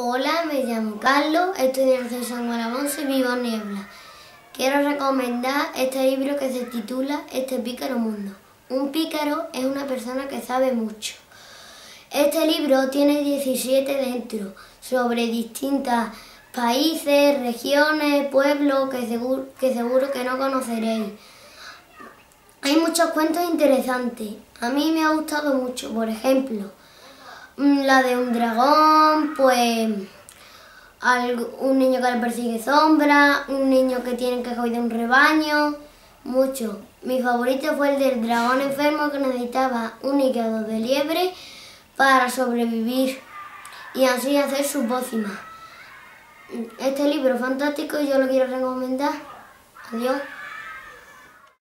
Hola, me llamo Carlos, estudio en San Juan y vivo en Niebla. Quiero recomendar este libro que se titula Este pícaro mundo. Un pícaro es una persona que sabe mucho. Este libro tiene 17 dentro, sobre distintos países, regiones, pueblos que seguro, que seguro que no conoceréis. Hay muchos cuentos interesantes. A mí me ha gustado mucho, por ejemplo, la de un dragón, pues un niño que le persigue sombra, un niño que tiene que cuidar un rebaño, mucho. Mi favorito fue el del dragón enfermo que necesitaba un hígado de liebre para sobrevivir y así hacer su pócima. Este libro fantástico y yo lo quiero recomendar. Adiós.